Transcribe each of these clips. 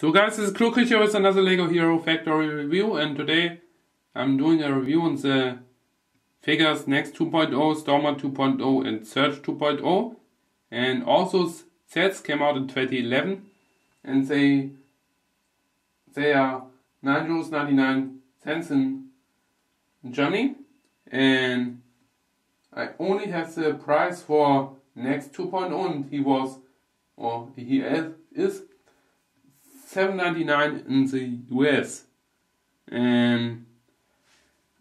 So guys, this is Klokriecher here with another LEGO Hero Factory review and today I'm doing a review on the figures Nex 2.0, Stormer 2.0 and Surge 2.0 and also sets came out in 2011 and they they are 9 euros 99 cents in Germany. And I only have the price for Nex 2.0 and he was or he is 7.99 in the US and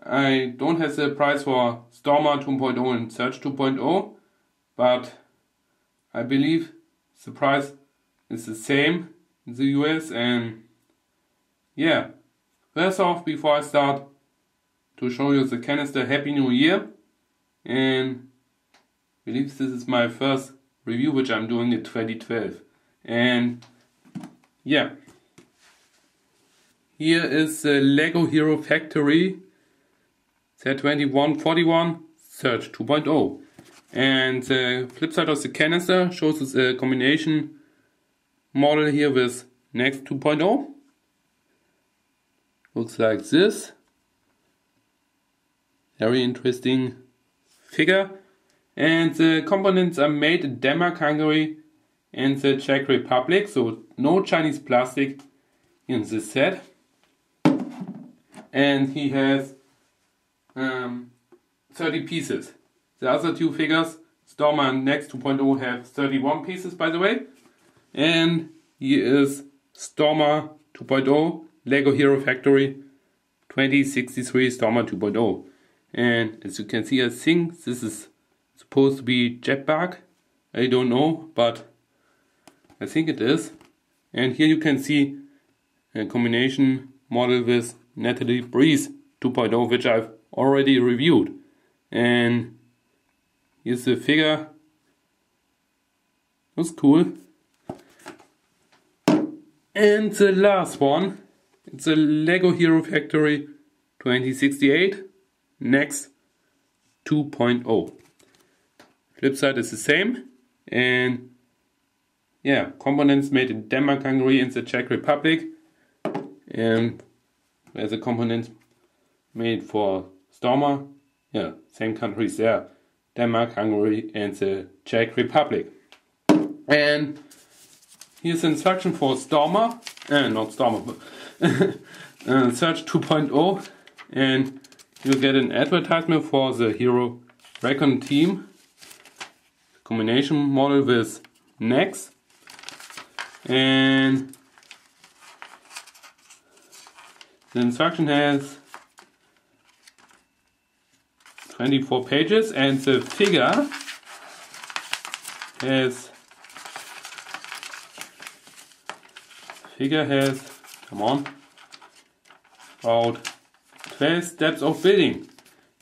I don't have the price for Stormer 2.0 and Surge 2.0 but I believe the price is the same in the US and yeah. First off before I start to show you the canister Happy New Year. And I believe this is my first review which I'm doing in 2012 and yeah here is the Lego Hero Factory Z2141 Surge 2.0 and the flip side of the canister shows us a combination model here with Nex 2.0 looks like this. Very interesting figure. And the components are made in Denmark, Hungary and the Czech Republic so no Chinese plastic in this set and he has um, 30 pieces. The other two figures, Stormer and Nex 2.0 have 31 pieces by the way. And here is Stormer 2.0 Lego Hero Factory 2063 Stormer 2.0. And as you can see, I think this is supposed to be Jetpack. I don't know, but I think it is. And here you can see a combination model with Natalie Breez 2.0, which I've already reviewed. And here's the figure. That's cool. And the last one, it's a Lego Hero Factory 2068 Nex 2.0. Flip side is the same. And yeah, components made in Denmark, Hungary, and the Czech Republic. And as a component made for Stormer. Yeah, same countries there. Denmark, Hungary and the Czech Republic. And here's the instruction for Stormer, uh, not Stormer, but uh, Surge 2.0 and you get an advertisement for the Hero Recon team combination model with Nex and The instruction has 24 pages and the figure has figure has come on about 12 steps of building.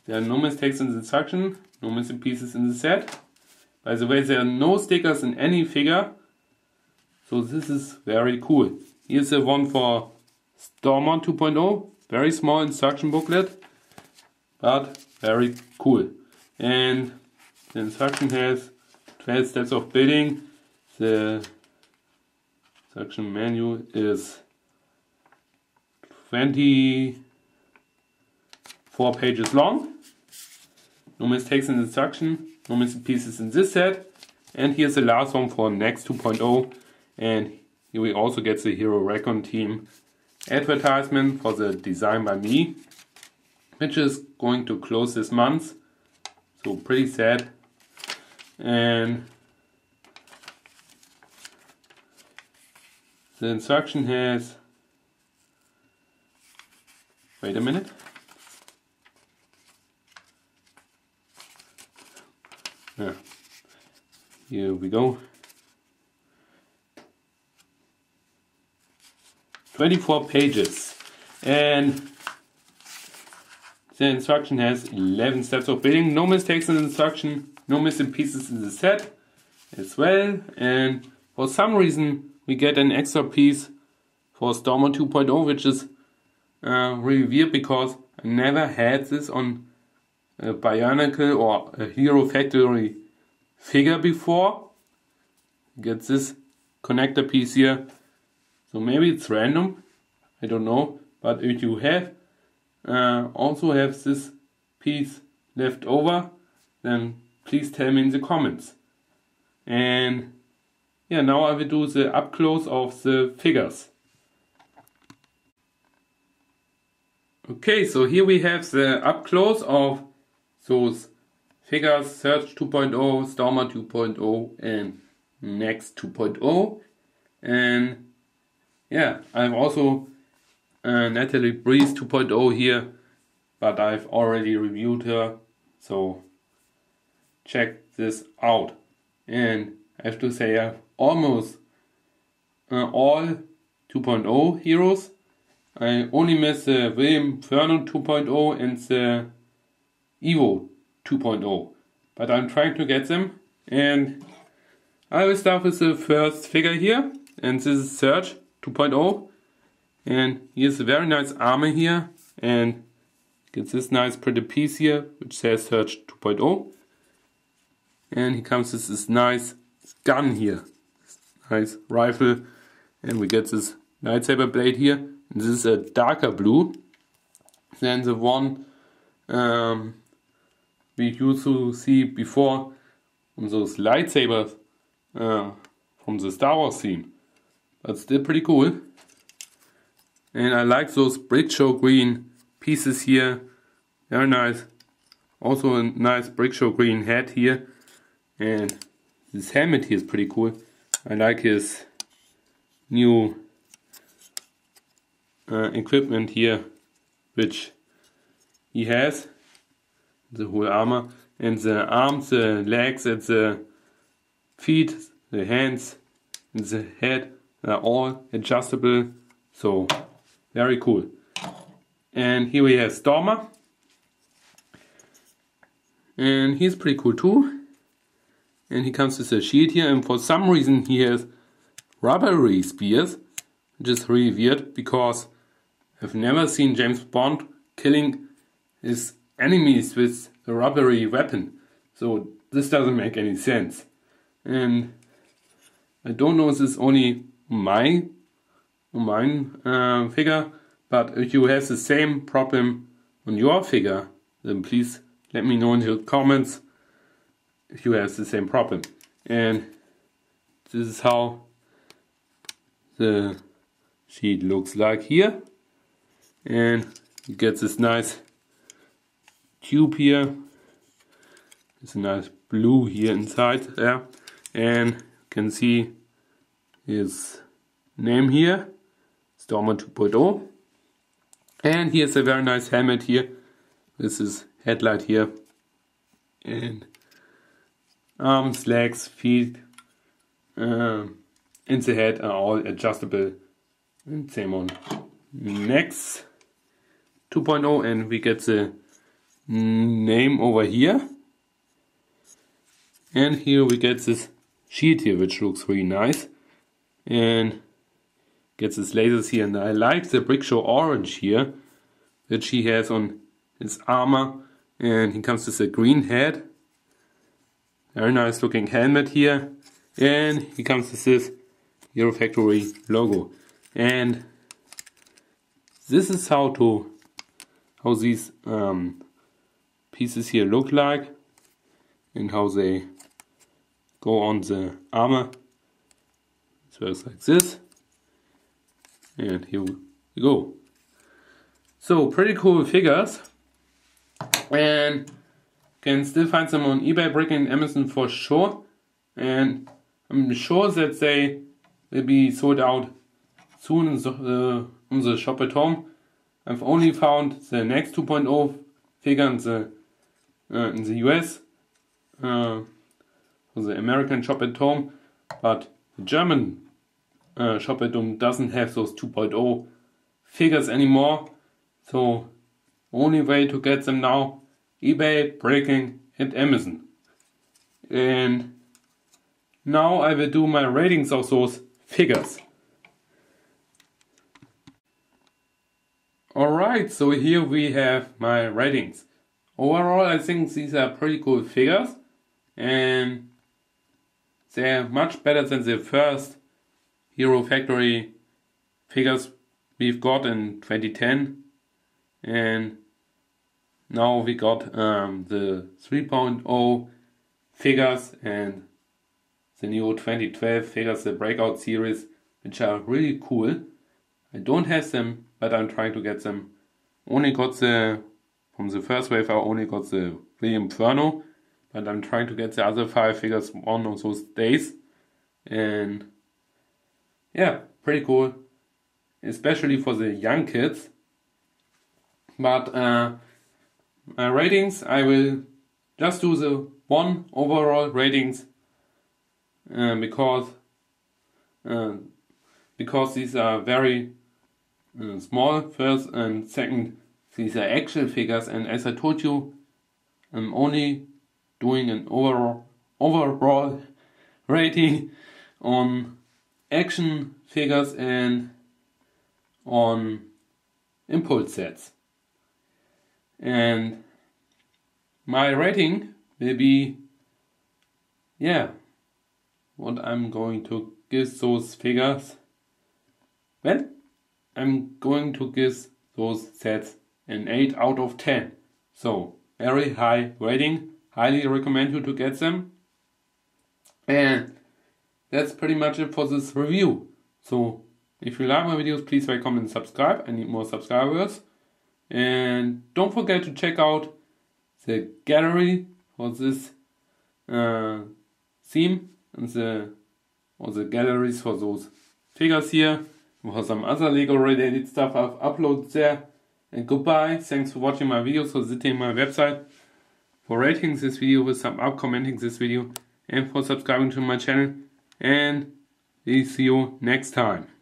There are no mistakes in the instruction, no missing pieces in the set. By the way, there are no stickers in any figure, so this is very cool. Here's the one for Stormer 2.0, very small instruction booklet, but very cool. And the instruction has 12 steps of building. The instruction manual is 24 pages long. No mistakes in instruction, no missing pieces in this set. And here's the last one for Nex 2.0. And here we also get the Hero Recon team advertisement for the design by me which is going to close this month. So pretty sad. And the instruction has wait a minute. Yeah. here we go 24 pages. And the instruction has 11 steps of building no mistakes in the instruction no missing pieces in the set as well. And for some reason we get an extra piece for Stormer 2.0 which is uh, really weird because I never had this on a Bionicle or a Hero Factory figure before. Get this connector piece here So maybe it's random, I don't know. But if you have uh, also have this piece left over, then please tell me in the comments. And yeah, now I will do the up close of the figures. Okay, so here we have the up close of those figures Surge 2.0, Stormer 2.0 and Nex 2.0. And yeah, I've also uh, Natalie Breez 2.0 here, but I've already reviewed her, so check this out. And I have to say, I've almost uh, all 2.0 heroes. I only miss the William Furno 2.0 and the Evo 2.0, but I'm trying to get them. And I will start with the first figure here, and this is Surge 2.0. And here's a very nice armor here, and gets this nice pretty piece here, which says Surge 2.0. And he comes with this nice gun here, nice rifle, and we get this lightsaber blade here. And this is a darker blue than the one um, we used to see before on those lightsabers uh, from the Star Wars theme. But still pretty cool. And I like those brick show green pieces here. Very nice. Also a nice brick show green hat here. And this helmet here is pretty cool. I like his new uh, equipment here, which he has. The whole armor. And the arms, the legs, and the feet, the hands, and the head are all adjustable. So very cool. And here we have Stormer. And he's pretty cool too. And he comes with a shield here. And for some reason he has rubbery spears. Which is really weird because I've never seen James Bond killing his enemies with a rubbery weapon. So this doesn't make any sense. And I don't know if this is only my mine uh, figure. But if you have the same problem on your figure, then please let me know in the comments if you have the same problem. And this is how the sheet looks like here. And you get this nice tube here. It's a nice blue here inside there. And you can see his name here Stormer 2.0. And here's a very nice helmet here. This is headlight here. And arms, legs, feet, uh, and the head are all adjustable. And same on Nex 2.0 and we get the name over here. And here we get this sheet here which looks really nice. And gets his lasers here. And I like the Brick Show orange here that she has on his armor. And he comes with a green head. Very nice looking helmet here. And he comes with this Hero Factory logo. And this is how to how these um, pieces here look like and how they go on the armor. So it's like this and here we go. So pretty cool figures. And can still find them on eBay, Brick and Amazon for sure. And I'm sure that they will be sold out soon in the, uh, on the shop at home. I've only found the Nex 2.0 figure in the uh, in the US uh, the American shop at home, but German uh, doesn't have those 2.0 figures anymore. So only way to get them now, eBay, BrickLink and Amazon. And now I will do my ratings of those figures. Alright, so here we have my ratings. Overall, I think these are pretty cool figures and they're much better than the first Hero Factory figures we've got in 2010 and now we got um, the 3.0 figures and the new 2012 figures, the breakout series, which are really cool. I don't have them, but I'm trying to get them. Only got the, from the first wave, I only got the William Furno, but I'm trying to get the other five figures one of those days. And yeah, pretty cool, especially for the young kids. But uh, my ratings, I will just do the one overall ratings uh, because uh, because these are very uh, small first and second these are actual figures and as I told you I'm only doing an overall overall rating on action figures and on impulse sets. And my rating will be yeah what I'm going to give those figures. Well I'm going to give those sets an 8 out of 10 so very high rating highly recommend you to get them. And that's pretty much it for this review. So if you like my videos please like comment and subscribe. I need more subscribers. And don't forget to check out the gallery for this uh, theme and the or the galleries for those figures here for some other Lego related stuff I've uploaded there. And goodbye, thanks for watching my videos, for my website, for rating this video with some up, commenting this video, and for subscribing to my channel. And we see you next time.